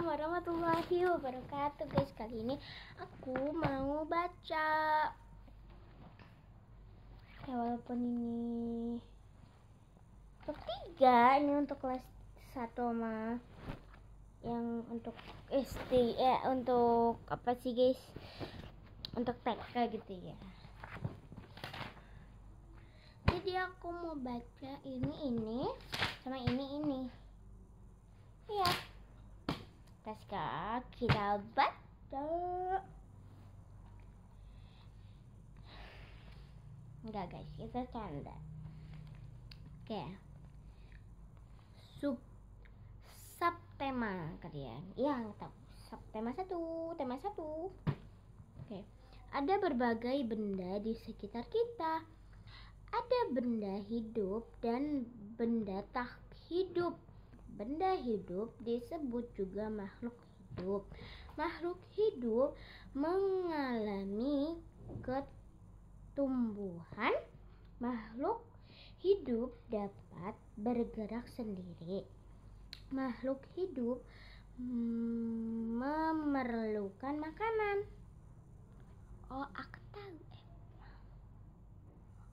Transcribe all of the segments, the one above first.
Assalamualaikum warahmatullahi wabarakatuh. Guys Kali ini aku mau baca. Ya walaupun ini Untuk tiga Ini untuk kelas satu sama Yang untuk SD Ya untuk apa sih guys? Untuk TK gitu ya. Jadi aku mau baca ini ini Sama ini ini Iya Let's go. Kita baca. Enggak guys, kita canda. Oke. Sub subtema kalian. Iya, tahu. Subtema satu, tema satu. Oke. Ada berbagai benda di sekitar kita. Ada benda hidup dan benda tak hidup. Benda hidup disebut juga makhluk hidup. Makhluk hidup mengalami ketumbuhan. Makhluk hidup dapat bergerak sendiri. Makhluk hidup memerlukan makanan. Oh, aku tahu.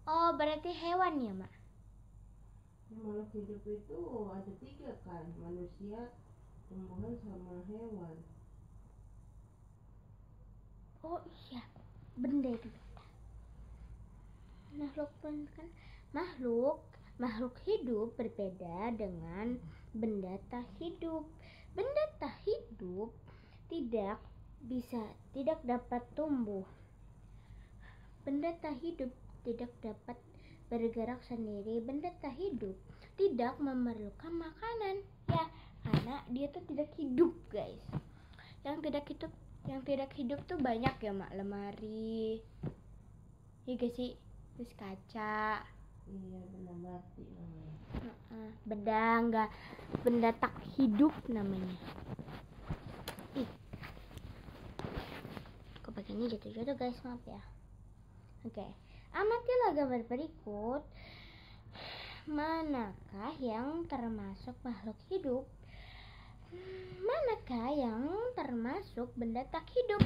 Oh, berarti hewan ya, Mak? Makhluk hidup itu ada tiga kan manusia tumbuhan sama hewan. Oh iya benda itu makhluk kan makhluk makhluk hidup berbeda dengan benda tak hidup. Benda tak hidup tidak bisa tidak dapat tumbuh. Benda tak hidup tidak dapat bergerak sendiri benda tak hidup tidak memerlukan makanan. Ya karena dia tuh tidak hidup guys. Yang tidak hidup yang tidak hidup tuh banyak ya mak. Lemari iya gak sih? Terus kaca. Iya benda mati namanya. Benda enggak benda tak hidup namanya. Ih. Kok begini jatuh-jatuh guys? Maaf ya. Oke. okay. Amatilah gambar berikut. Manakah yang termasuk makhluk hidup? Manakah yang termasuk benda tak hidup?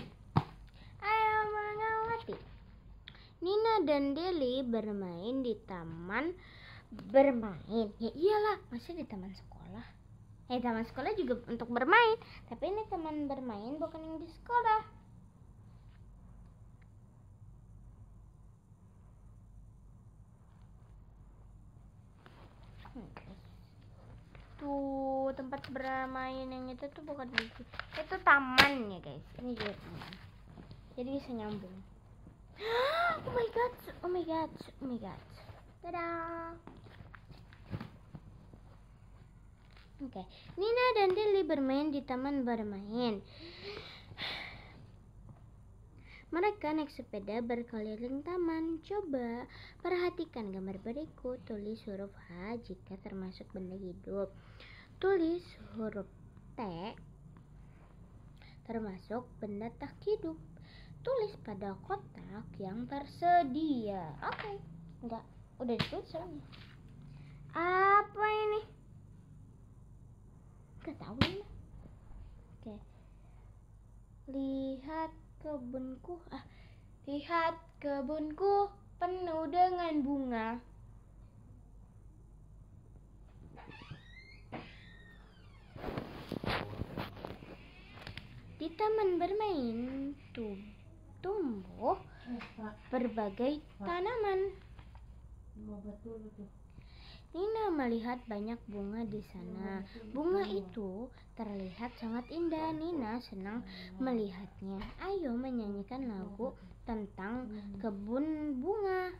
Ayo mengamati. Nina dan Deli bermain di taman bermain. Ya iyalah, masih di taman sekolah. Eh, taman sekolah juga untuk bermain, tapi ini taman bermain bukan yang di sekolah. tuh tempat bermain yang itu tuh bukan di itu taman ya guys ini juga taman jadi bisa nyambung oh my god oh my god oh my god dadah Oke, okay. Nina dan Lily bermain di taman bermain. Mereka naik sepeda berkeliling taman. Coba perhatikan gambar berikut. Tulis huruf H jika termasuk benda hidup. Tulis huruf T termasuk benda tak hidup. Tulis pada kotak yang tersedia. Oke, okay. enggak udah ditulis soalnya. Apa ini? Gak tahu ya. Oke. Lihat kebunku. Ah, lihat kebunku penuh dengan bunga. Di taman bermain tumbuh berbagai tanaman. Nina melihat banyak bunga di sana. Bunga itu terlihat sangat indah. Nina senang melihatnya. Ayo menyanyikan lagu tentang kebun bunga.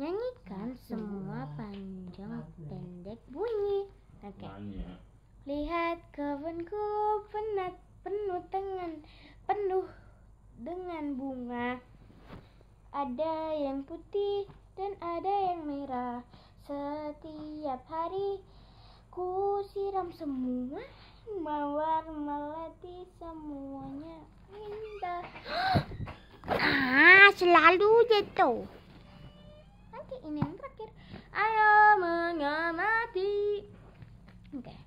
Nyanyikan semua panjang pendek bunyi. Oke. Okay. Lihat kebunku penat penuh dengan penuh dengan bunga. Ada yang putih dan ada yang merah. Setiap hari ku siram semua mawar melati semuanya indah. Ah, selalu jatuh. Nanti ini yang terakhir. Ayo mengamati. Oke. Okay.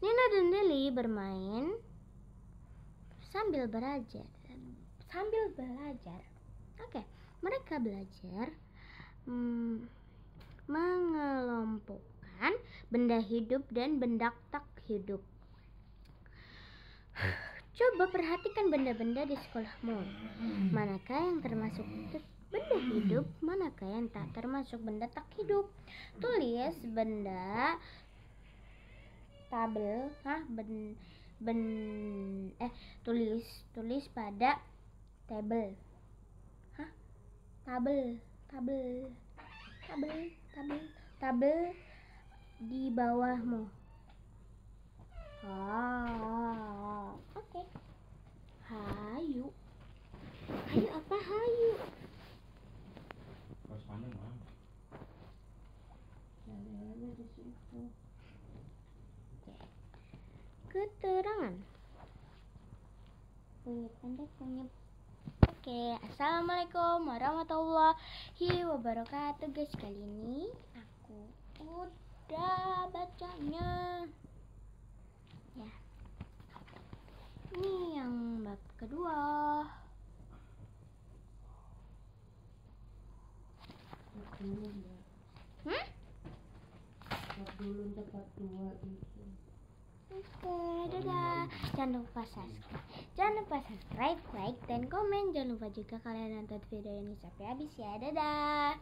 Nina dan Lily bermain sambil belajar. Sambil belajar. Oke, mereka belajar hmm, mengelompokkan benda hidup dan benda tak hidup. Coba perhatikan benda-benda di sekolahmu. Manakah yang termasuk te- benda hidup, manakah yang tak termasuk benda tak hidup? Tulis benda tabel, hah, ben, ben, eh, tulis, tulis pada tabel, hah, tabel, tabel, tabel, tabel, tabel di bawahmu. Ah, oke. Hayu. Hayu apa hayu? Pas panjang mah. Cari aja di situ. Keterangan. Kunyit pendek kunyit. Oke, assalamualaikum warahmatullahi wabarakatuh guys. Kali ini aku udah bacanya. Ya. Ini yang bab kedua. Hmm? Cek dulu tempat tua gitu. Oke, dadah. Jangan lupa subscribe. Jangan lupa subscribe, like, dan komen. Jangan lupa juga kalian nonton video ini sampai habis ya. Dadah.